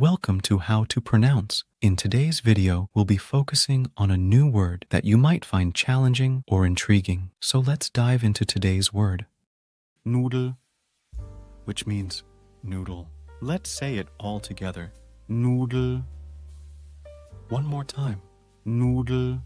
Welcome to How to Pronounce. In today's video, we'll be focusing on a new word that you might find challenging or intriguing. So let's dive into today's word. Nudel, which means noodle. Let's say it all together. Nudel. One more time. Nudel.